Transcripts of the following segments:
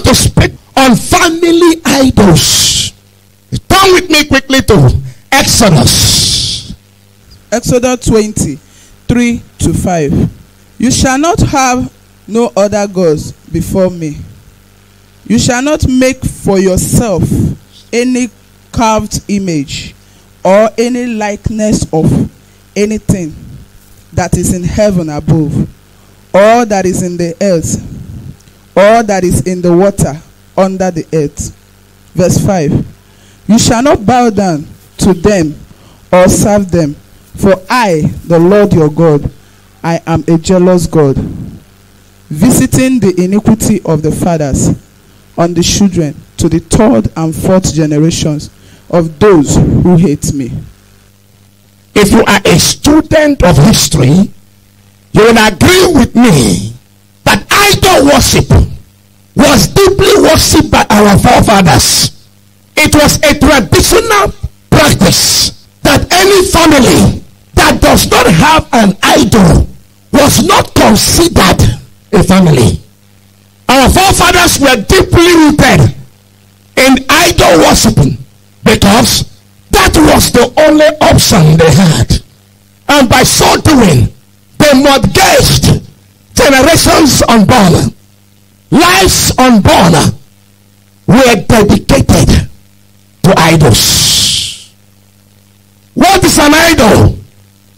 want to speak on family idols. Turn with me quickly to Exodus. Exodus 20, 3 to 5. You shall not have no other gods before me. You shall not make for yourself any carved image or any likeness of anything that is in heaven above, or that is in the earth, or that is in the water under the earth. Verse 5 You shall not bow down to them or serve them, for I, the Lord your God, I am a jealous God, visiting the iniquity of the fathers on the children to the third and fourth generations of those who hate me. If you are a student of history, you will agree with me idol worship was deeply worshipped by our forefathers. It was a traditional practice that any family that does not have an idol was not considered a family. Our forefathers were deeply rooted in idol worshiping because that was the only option they had. And by so doing, they mortgaged generations unborn, lives unborn were dedicated to idols. What is an idol?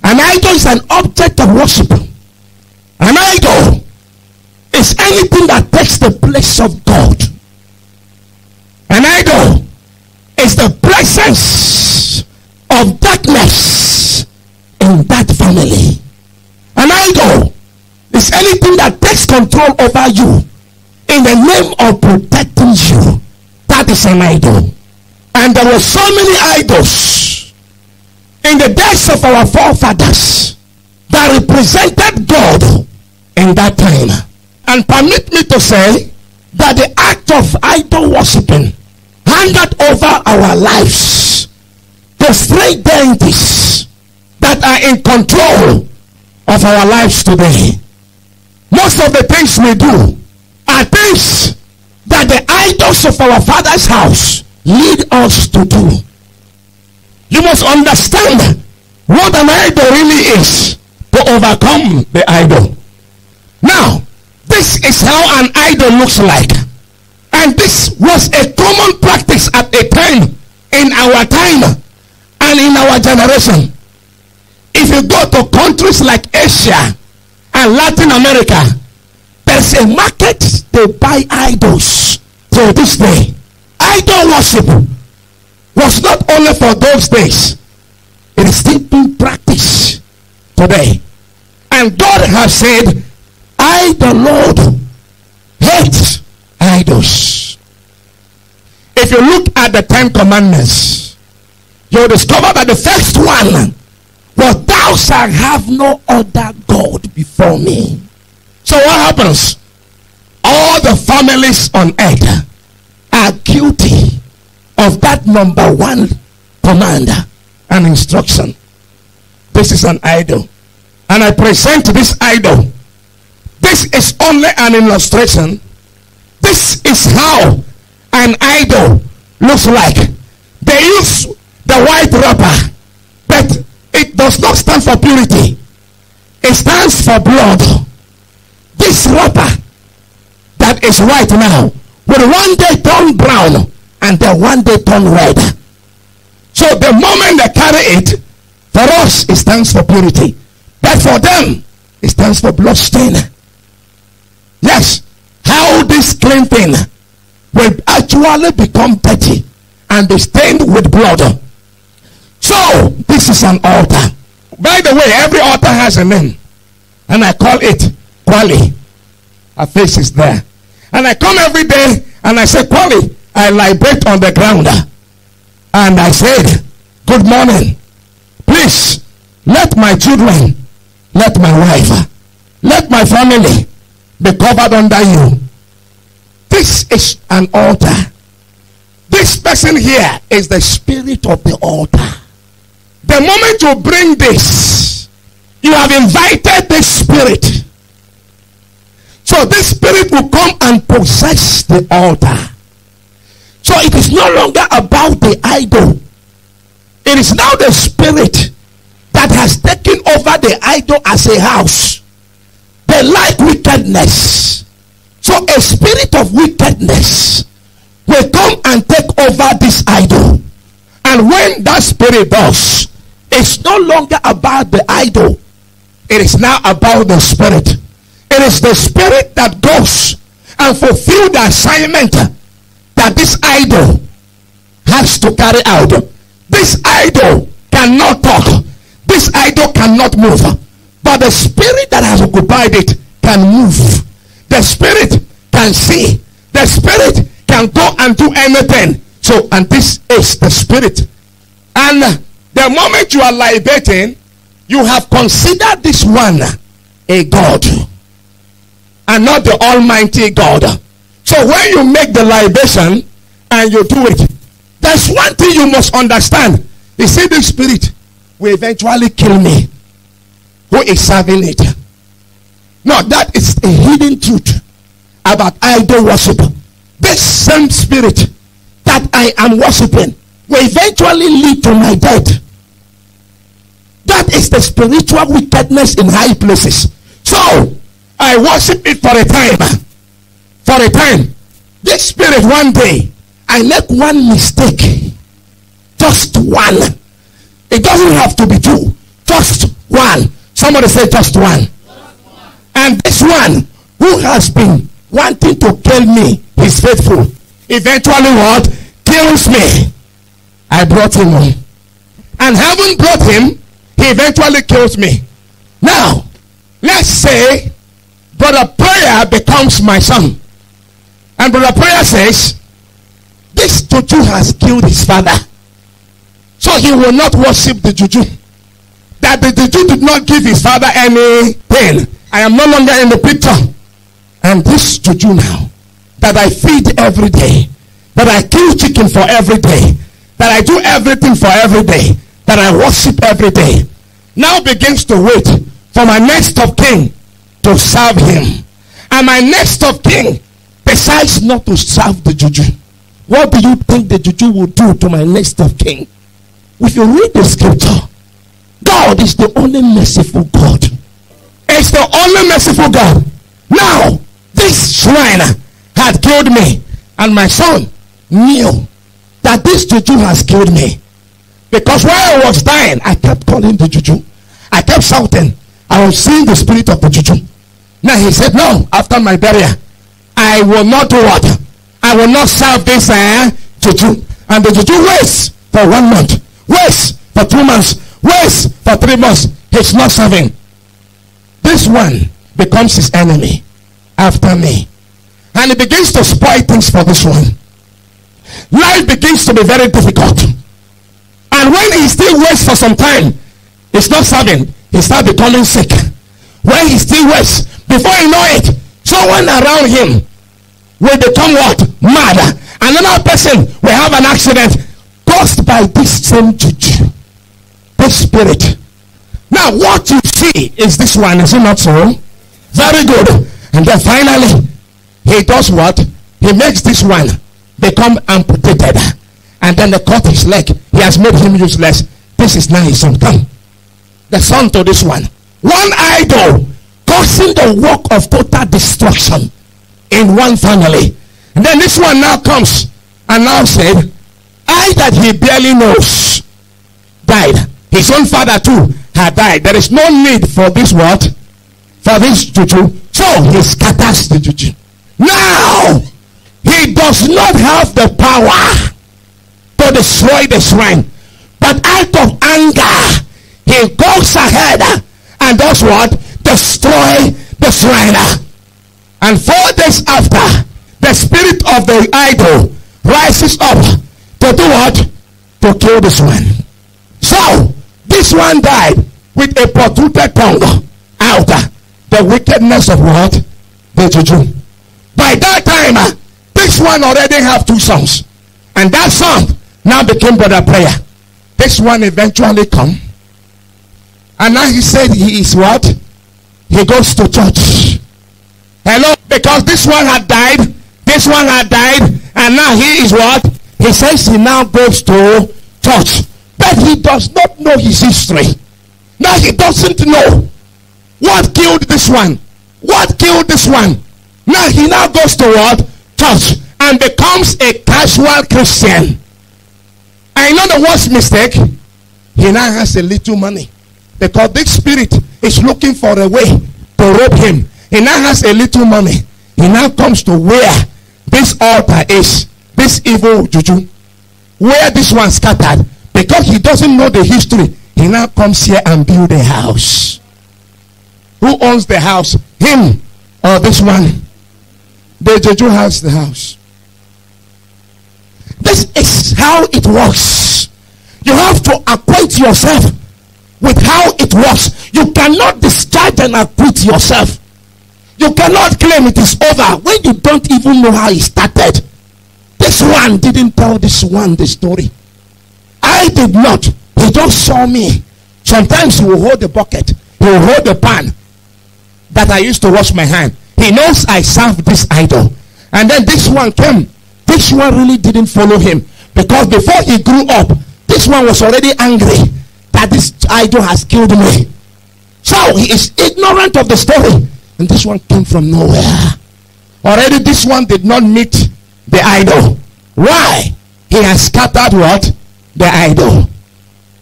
An idol is an object of worship. An idol is anything that takes the place of God. An idol is the presence of darkness in that family. An idol is anything that takes control over you in the name of protecting you. That is an idol. And there were so many idols in the days of our forefathers that represented God in that time. And permit me to say that the act of idol worshipping handed over our lives to strange deities that are in control of our lives today. Most of the things we do are things that the idols of our father's house lead us to do. You must understand what an idol really is to overcome the idol. Now, this is how an idol looks like. And this was a common practice at a time in our time and in our generation. If you go to countries like Asia and Latin America, there's a market they buy idols to this day. Idol worship was not only for those days, it is still being practiced today. And God has said, I, the Lord, hate idols. If you look at the Ten Commandments, you'll discover that the first one was, Thou shalt have no other God before me. So what happens? All the families on earth are guilty of that number one command and instruction. This is an idol. And I present this idol. This is only an illustration. This is how an idol looks like. They use the white rubber, but it does not stand for purity. It stands for blood. This rubber that is white now will one day turn brown and then one day turn red. So the moment they carry it, for us it stands for purity. But for them, it stands for blood stain. Yes, how this clean thing will actually become dirty and stained with blood. So this is an altar. By the way, every altar has a name. And I call it Kwali. Her face is there. And I come every day and I say, Kwali, I liberate on the ground. And I said, Good morning. Please let my children, let my wife, let my family be covered under you. This is an altar. This person here is the spirit of the altar. The moment you bring this, you have invited the spirit. So this spirit will come and possess the altar. So it is no longer about the idol. It is now the spirit that has taken over the idol as a house. They like wickedness. So a spirit of wickedness will come and take over this idol. And when that spirit does, it's no longer about the idol. It is now about the spirit. It is the spirit that goes and fulfill the assignment that this idol has to carry out. This idol cannot talk. This idol cannot move. But the spirit that has occupied it can move. The spirit can see. The spirit can go and do anything. So, and this is the spirit. And the moment you are libating, you have considered this one a God and not the Almighty God. So when you make the libation and you do it, there's one thing you must understand. You see, spirit will eventually kill me. Who is serving it? No, that is a hidden truth about idol worship. This same spirit that I am worshiping will eventually lead to my death. That is the spiritual wickedness in high places. So, I worship it for a time. For a time. This spirit one day, I make one mistake. Just one. It doesn't have to be two. Just one. Somebody say just one. And this one who has been wanting to kill me is faithful. Eventually what? Kills me. I brought him on. And having brought him, he eventually kills me. Now, let's say Brother Prayer becomes my son. And Brother Prayer says, This juju has killed his father. So he will not worship the juju. That the juju did not give his father any pain. I am no longer in the picture. And this juju now, that I feed every day, that I kill chicken for every day, that I do everything for every day, that I worship every day, now begins to wait for my next of king to serve him. And my next of king decides not to serve the juju. What do you think the juju will do to my next of king? If you read the scripture, God is the only merciful God. It's the only merciful God. Now, this shrine had killed me, and my son knew that this juju has killed me. Because while I was dying, I kept calling the juju. I kept shouting. I was seeing the spirit of the juju. Now he said, No, after my burial, I will not do what? I will not serve this uh, juju. And the juju waits for one month, waits for two months, waits for three months. He's not serving. This one becomes his enemy after me. And he begins to spoil things for this one. Life begins to be very difficult. And when he still waits for some time, he's not serving. He starts becoming sick. When he still waits, before he know it, someone around him will become what? Mad. And another person will have an accident caused by this same juju. This spirit. Now, what you see is this one, is it not so? Very good. And then finally, he does what? He makes this one become amputated. And then they cut his leg. He has made him useless. This is now his. Come. The son to this one. One idol causing the work of total destruction in one family. And then this one now comes and now said, I that he barely knows died. His own father too had died. There is no need for this what? For this juju. So he scatters the juju. Now he does not have the power to destroy the shrine. But out of anger, he goes ahead and does what? Destroy the shrine. And four days after, the spirit of the idol rises up to do what? To kill this one. So, this one died with a protruded tongue out. The wickedness of what? The juju. By that time, this one already have two sons. And that son now became brother prayer. This one eventually come. And now he said he is what? He goes to church. Hello? Because this one had died, this one had died, and now he is what? He says he now goes to church. But he does not know his history. Now he doesn't know what killed this one. What killed this one? Now he now goes to what? Church and becomes a casual Christian. I know the worst mistake. He now has a little money because this spirit is looking for a way to rob him. He now has a little money. He now comes to where this altar is, this evil juju, where this one scattered because he doesn't know the history. He now comes here and build a house. Who owns the house? Him or this one? The juju has the house. This is how it works. You have to acquaint yourself with how it works. You cannot discharge and acquit yourself. You cannot claim it is over when you don't even know how it started. This one didn't tell this one the story. I did not. He just saw me. Sometimes he will hold the bucket, he will hold the pan that I used to wash my hand. He knows I serve this idol. And then this one came. This one really didn't follow him because before he grew up, this one was already angry that this idol has killed me. So he is ignorant of the story. And this one came from nowhere. Already this one did not meet the idol. Why? He has scattered what? The idol.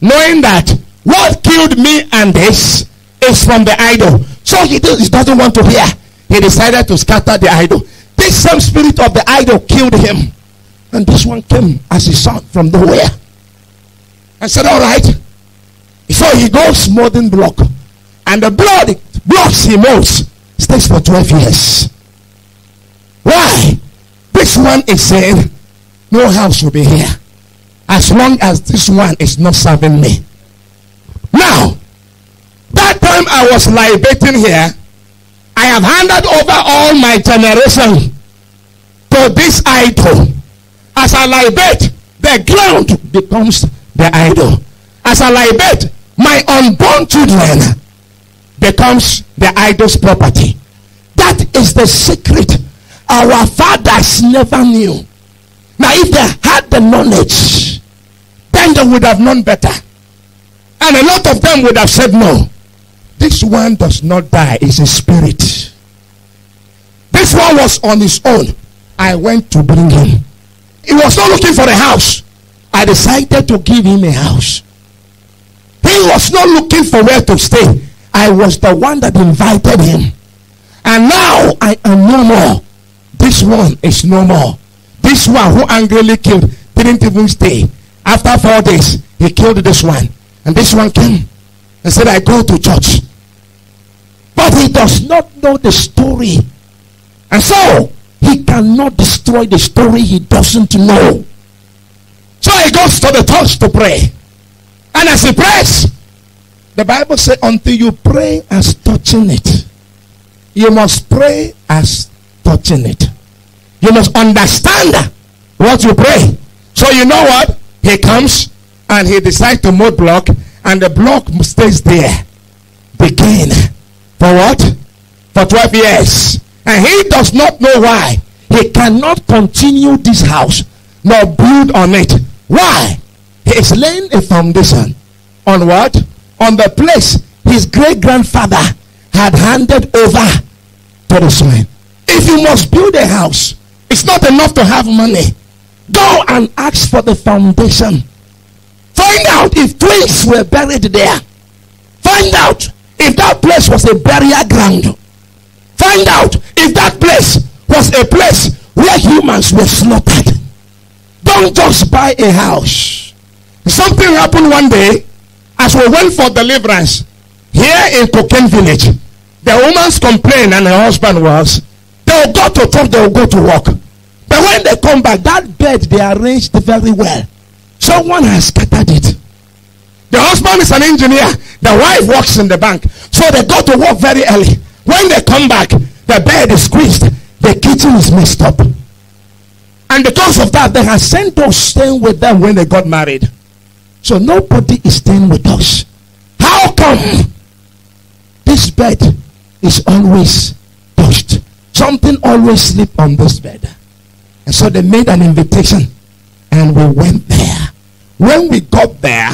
Knowing that what killed me and this is from the idol. So he, he doesn't want to hear. He decided to scatter the idol. Same spirit of the idol killed him. And this one came as his son from nowhere. And said, All right. So he goes modern block. And the blood blocks he molds stays for 12 years. Why? This one is saying, No house will be here. As long as this one is not serving me. Now, that time I was libating here, I have handed over all my generation to this idol. As I libate, the ground becomes the idol. As I libate, my unborn children becomes the idol's property. That is the secret our fathers never knew. Now, if they had the knowledge, then they would have known better. And a lot of them would have said, No, this one does not die, it's a spirit. This one was on his own. I went to bring him. He was not looking for a house. I decided to give him a house. He was not looking for where to stay. I was the one that invited him. And now I am no more. This one is no more. This one who angrily killed didn't even stay. After four days, he killed this one. And this one came and said, I go to church. But he does not know the story. And so he cannot destroy the story he doesn't know. So he goes to the church to pray. And as he prays, the Bible says, until you pray as touching it, you must pray as touching it. You must understand what you pray. So you know what? He comes and he decides to move block, and the block stays there. Begin. For what? For 12 years. And he does not know why. He cannot continue this house nor build on it. Why? He is laying a foundation on what? On the place his great grandfather had handed over to the soil. If you must build a house, it's not enough to have money. Go and ask for the foundation. Find out if twins were buried there. Find out if that place was a burial ground. Find out if that place was a place where humans were slaughtered. Don't just buy a house. Something happened one day as we went for deliverance here in Cocaine Village. The woman's complaint and her husband was they'll go to church, they'll go to work. But when they come back, that bed they arranged very well. Someone has scattered it. The husband is an engineer. The wife works in the bank. So they go to work very early. When they come back, the bed is squeezed. The kitchen is messed up. And because of that, they had sent us staying with them when they got married. So nobody is staying with us. How come this bed is always touched? something always sleep on this bed. And so they made an invitation and we went there. When we got there,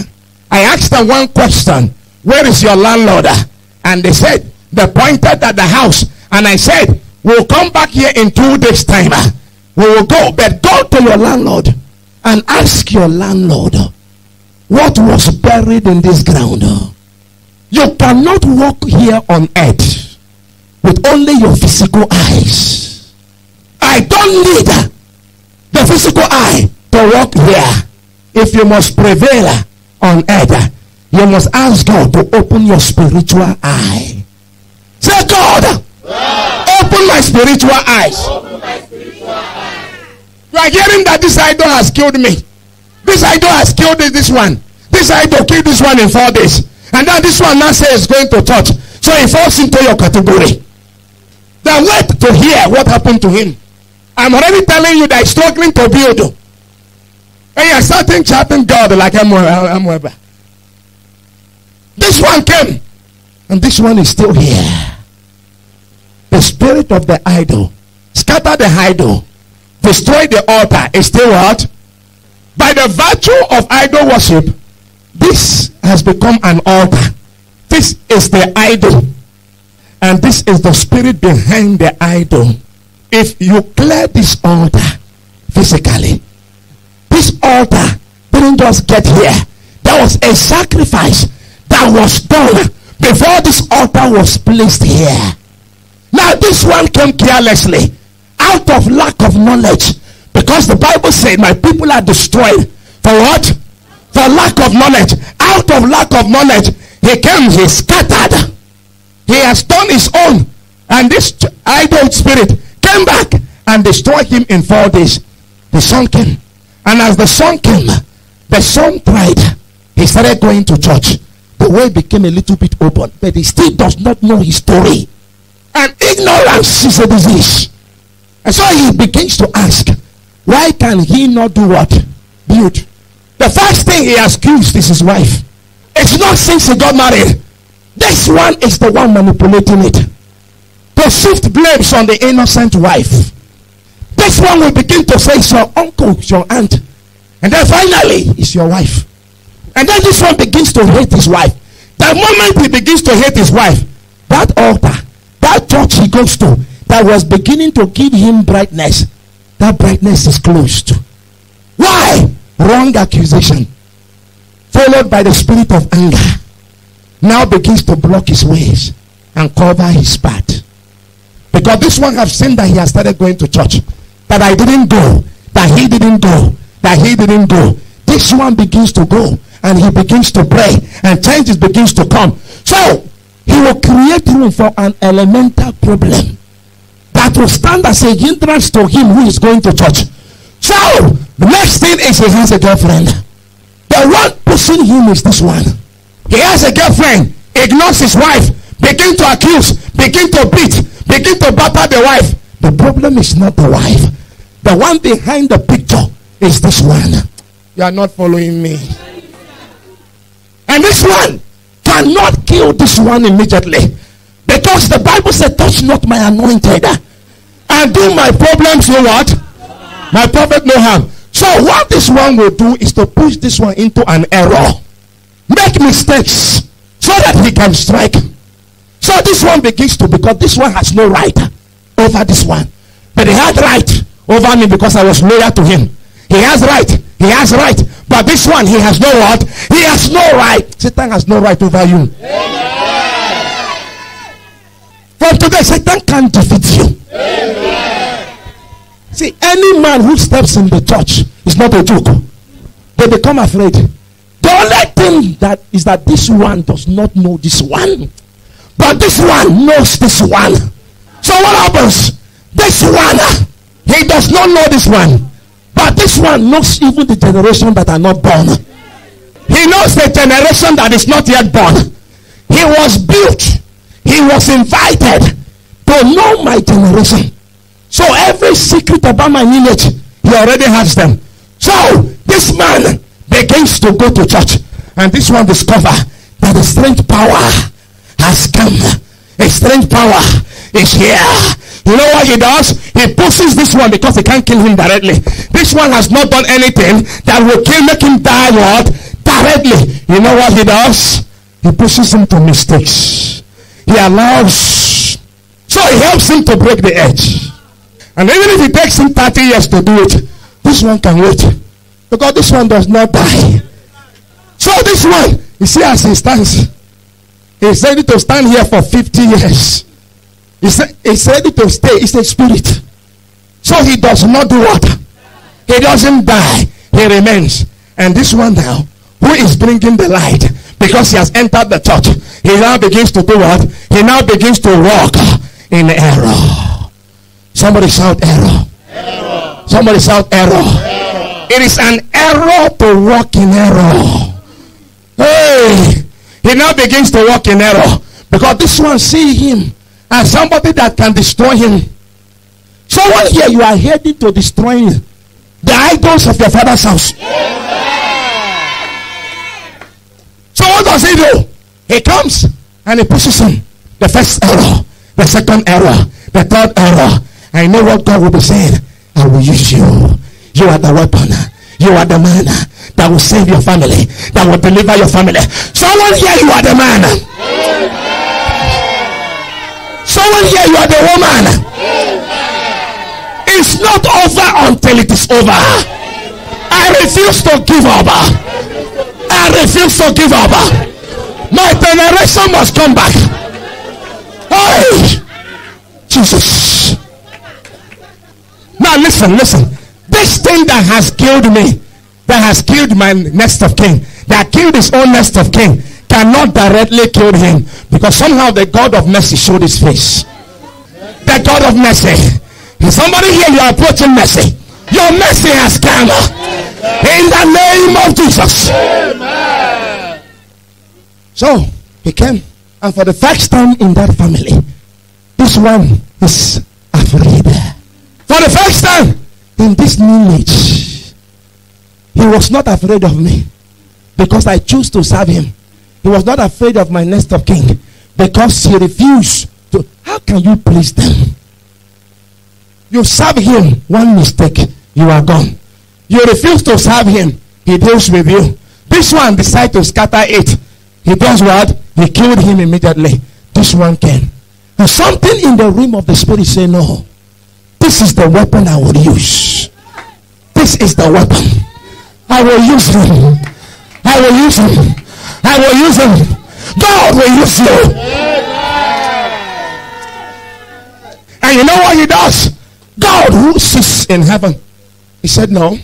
I asked them one question Where is your landlord? And they said, They pointed at the house. And I said, We'll come back here in two days' time. We will go, but go to your landlord and ask your landlord what was buried in this ground. You cannot walk here on earth with only your physical eyes. I don't need the physical eye to walk here. If you must prevail on earth, you must ask God to open your spiritual eye. Say, God, open my spiritual eyes. You are hearing that this idol has killed me. This idol has killed this one. This idol killed this one in four days. And then this one now says going to church. So he falls into your category. Then wait to hear what happened to him. I'm already telling you that he's struggling to build. And you're starting chatting God like I'm, I'm Weber. This one came. And this one is still here. The spirit of the idol. Scatter the idol. Destroy the altar. Is still what? By the virtue of idol worship, this has become an altar. This is the idol. And this is the spirit behind the idol. If you clear this altar physically, this altar didn't just get here. There was a sacrifice that was done before this altar was placed here. Now, this one came carelessly out of lack of knowledge because the Bible said, My people are destroyed for what? For lack of knowledge. Out of lack of knowledge, he came, he scattered. He has done his own. And this idol spirit came back and destroyed him in four days. The son came. And as the son came, the son tried. He started going to church. The way became a little bit open, but he still does not know his story. And ignorance is a disease. And so he begins to ask, why can he not do what? Build. The first thing he accused is his wife. It's not since he got married. This one is the one manipulating it. To shift blames on the innocent wife. This one will begin to say it's your uncle, it's your aunt. And then finally, it's your wife. And then this one begins to hate his wife. The moment he begins to hate his wife, that altar, that church he goes to, that was beginning to give him brightness, that brightness is closed. Why? Wrong accusation. Followed by the spirit of anger. Now begins to block his ways and cover his path. Because this one have seen that he has started going to church. That I didn't go. That he didn't go. That he didn't go. This one begins to go. And he begins to pray. And changes begins to come. So he will create room for an elemental problem that will stand as a hindrance to him who is going to church. So, the next thing is he has a girlfriend. The one pushing him is this one. He has a girlfriend, ignores his wife, begin to accuse, begin to beat, begin to batter the wife. The problem is not the wife. The one behind the picture is this one. You are not following me. And this one cannot kill this one immediately. Because the Bible said, touch not my anointed. And do my problems no what? My prophet no harm. So what this one will do is to push this one into an error. Make mistakes so that he can strike. So this one begins to because this one has no right over this one. But he had right over me because I was loyal to him. He has right. He has right. But this one, he has no what? He has no right. Satan has no right over you. From today, Satan can't defeat you. See, any man who steps in the church is not a joke. They become afraid. The only thing that is that this one does not know this one. But this one knows this one. So what happens? This one, ah, he does not know this one. One knows even the generation that are not born. He knows the generation that is not yet born. He was built. He was invited to know my generation. So every secret about my lineage, he already has them. So this man begins to go to church. And this one discover that a strange power has come. A strange power is here You know what he does? He pushes this one because he can't kill him directly. This one has not done anything that will kill, make him die what? Directly. You know what he does? He pushes him to mistakes. He allows. So he helps him to break the edge. And even if it takes him 30 years to do it, this one can wait. Because this one does not die. So this one, you see as he stands, he's ready to stand here for 50 years. He's, he's ready to stay. It's a spirit. So he does not do what? He doesn't die. He remains. And this one now, who is bringing the light, because he has entered the church, he now begins to do what? He now begins to walk in error. Somebody shout error. error. Somebody shout error. error. It is an error to walk in error. Hey, he now begins to walk in error because this one see him as somebody that can destroy him. Someone here, you are heading to destroy the idols of your father's house. So what does he do? He comes and he pushes him. The first error, the second error, the third error. I know what God will be saying. I will use you. You are the weapon. You are the man that will save your family, that will deliver your family. Someone here, you are the man. Someone here, you are the woman. It's not over until it is over. I refuse to give up. I refuse to give up. My generation must come back. Hey, Jesus. Now listen, listen. This thing that has killed me, that has killed my next of kin, that killed his own next of kin, cannot directly kill him because somehow the God of mercy showed his face. The God of mercy. Is Somebody here, you are approaching mercy. Your mercy has come in the name of Jesus. Amen. So he came, and for the first time in that family, this one is afraid. For the first time in this lineage, he was not afraid of me because I choose to serve him. He was not afraid of my next of king because he refused to. How can you please them? You serve him, one mistake, you are gone. You refuse to serve him, he deals with you. This one decide to scatter it. He does what? He killed him immediately. This one came. And something in the realm of the spirit say, No, this is the weapon I will use. This is the weapon. I will use him. I will use him. I will use him. God will use you. And you know what he does? God who sits in heaven. He said, No.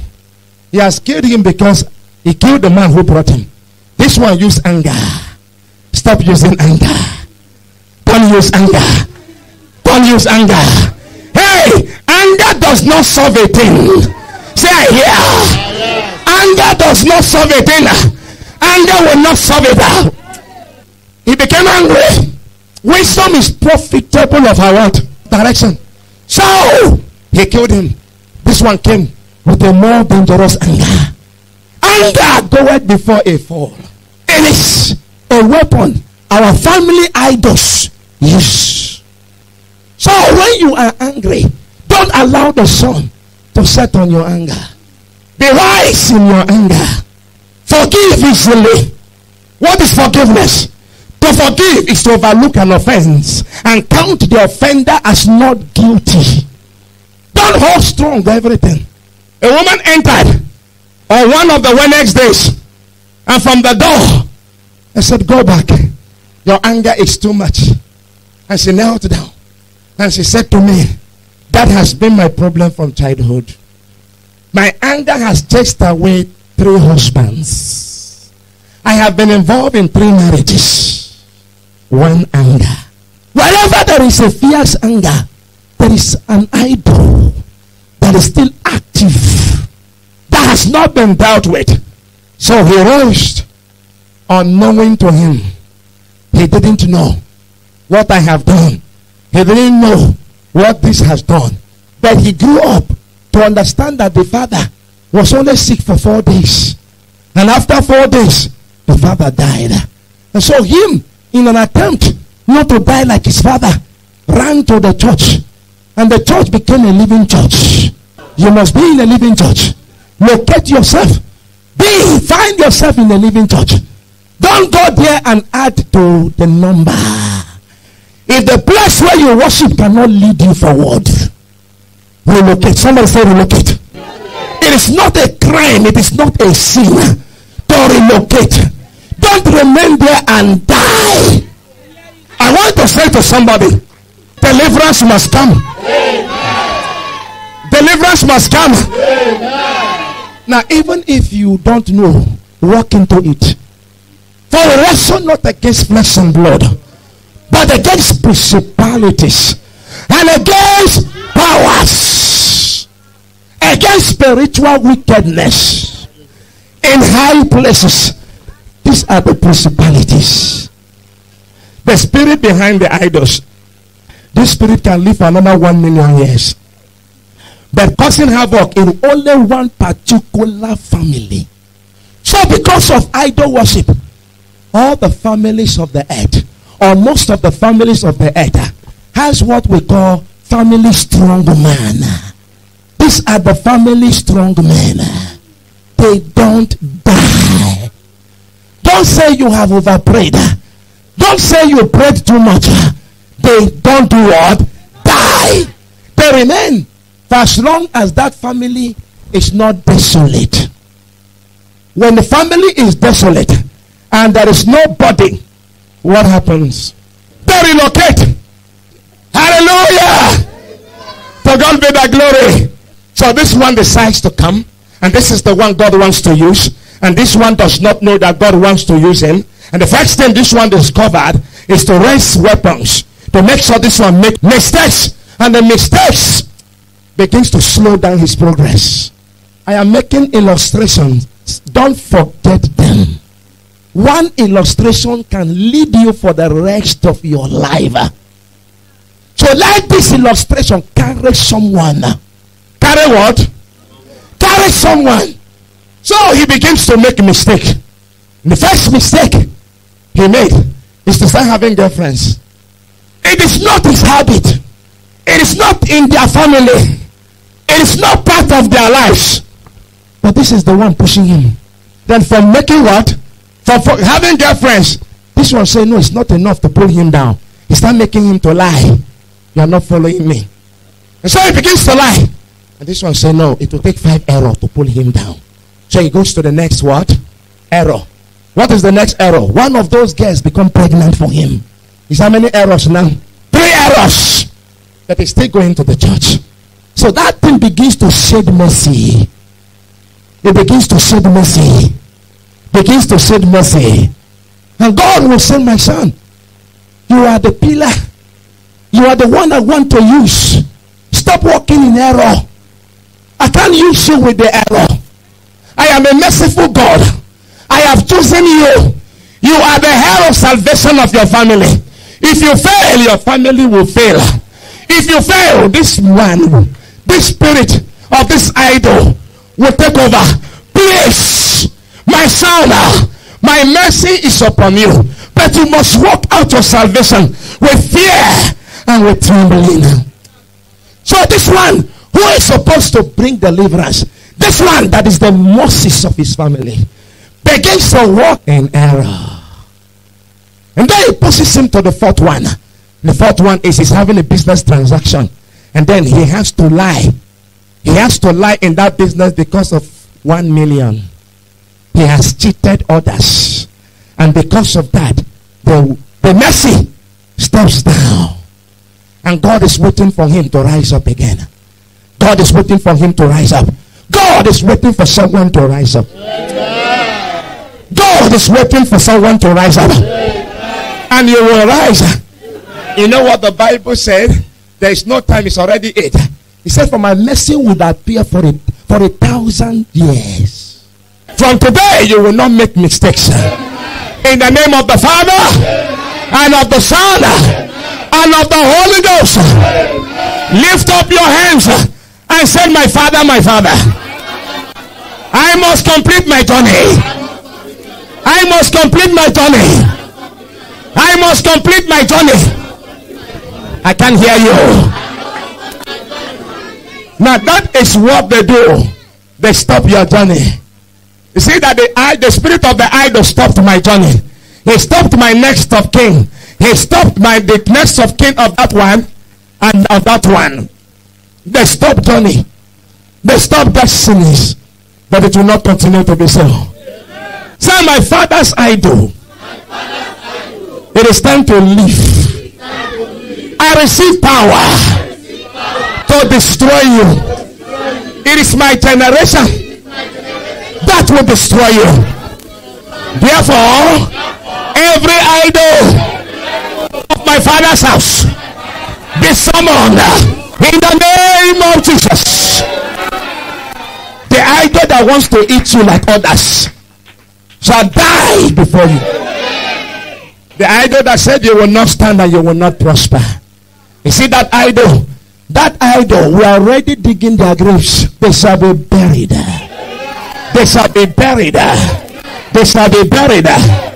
He has killed him because he killed the man who brought him. This one used anger. Stop using anger. Don't use anger. Don't use anger. Hey, anger does not solve a thing. Say, hear. Anger does not solve a thing. Anger will not solve it. He became angry. Wisdom is profitable of her what? Direction. So he killed him. This one came with a more dangerous anger. Anger goeth before a fall. It is a weapon our family idols use. So when you are angry, don't allow the sun to set on your anger. Be wise in your anger. Forgive easily. What is forgiveness? To forgive is to overlook an offense and count the offender as not guilty. Don't hold strong everything. A woman entered on one of the next days and from the door I said, Go back. Your anger is too much. And she knelt down and she said to me, That has been my problem from childhood. My anger has chased away three husbands. I have been involved in three marriages one anger. Wherever there is a fierce anger, there is an idol that is still active that has not been dealt with. So he rushed, unknowing to him. He didn't know what I have done. He didn't know what this has done. But he grew up to understand that the father was only sick for four days. And after four days, the father died. And so him in an attempt not to die like his father, ran to the church And the church became a living church. You must be in a living church. Locate yourself. Be, find yourself in a living church. Don't go there and add to the number. If the place where you worship cannot lead you forward, relocate. Somebody say relocate. It is not a crime, it is not a sin to relocate. Don't remain there and die. I want to say to somebody, deliverance must come. Amen. Deliverance must come. Amen. Now, even if you don't know, walk into it. For wrestle not against flesh and blood, but against principalities and against powers, against spiritual wickedness in high places. These are the principalities. The spirit behind the idols. This spirit can live for another one million years. But causing havoc in only one particular family. So, because of idol worship, all the families of the earth, or most of the families of the earth, ah, has what we call family strong man. These are the family strong men. They don't die. Don't say you have overprayed. Don't say you prayed too much. They don't do what? Die. They remain for as long as that family is not desolate. When the family is desolate and there is nobody, what happens? They relocate. Hallelujah. To God be the glory. So this one decides to come, and this is the one God wants to use, and this one does not know that God wants to use him. And the first thing this one discovered is to raise weapons to make sure this one makes mistakes, and the mistakes begins to slow down his progress. I am making illustrations. Don't forget them. One illustration can lead you for the rest of your life. So let this illustration carry someone. Carry what? Carry someone. So he begins to make a mistake. The first mistake he made is to start having girlfriends. It is not his habit. It is not in their family. It is not part of their lives. But this is the one pushing him. Then from making what? For, for having girlfriends, this one say no, it's not enough to pull him down. He start making him to lie. You are not following me. And so he begins to lie. And this one say no, it will take five error to pull him down. So he goes to the next what? Error. What is the next error? One of those girls become pregnant for him. Is how many errors now? Three errors. That is still going to the church. So that thing begins to shed mercy. It begins to shed mercy. Begins to shed mercy. And God will say, My son, you are the pillar. You are the one I want to use. Stop walking in error. I can't use you with the error. I am a merciful God. I have chosen you. You are the heir of salvation of your family. If you fail, your family will fail. If you fail, this man, this spirit of this idol will take over. Please, my son, ah, my mercy is upon you. But you must walk out your salvation with fear and with trembling. So this one who is supposed to bring deliverance, this one that is the Moses of his family, begins to walk in error. And then he pushes him to the fourth one. The fourth one is he's having a business transaction. And then he has to lie. He has to lie in that business because of one million. He has cheated others. And because of that, the, the mercy steps down. And God is waiting for him to rise up again. God is waiting for him to rise up. God is waiting for someone to rise up. God is waiting for someone to rise up. And you will rise. You know what the Bible said? There is no time, it's already eight. He said, For my mercy would appear for a, for a thousand years. From today, you will not make mistakes. In the name of the Father, and of the Son, and of the Holy Ghost, lift up your hands and say, My Father, my Father, I must complete my journey. I must complete my journey. I must complete my journey. I can't hear you. Now that is what they do. They stop your journey. See that the eye, the spirit of the idol stopped my journey. He stopped my next of kin. He stopped my the next of kin of that one and of that one. They stopped journey. They stop destinies. But it will not continue to be so. Say my father's idol. It is time to leave. I receive power to destroy you. It is my generation that will destroy you. Therefore, every idol of my father's house be summoned in the name of Jesus. The idol that wants to eat you like others shall die before you. The idol that said you will not stand and you will not prosper. You see that idol? That idol, we are already digging their graves. They shall be buried. They shall be buried. They shall be buried.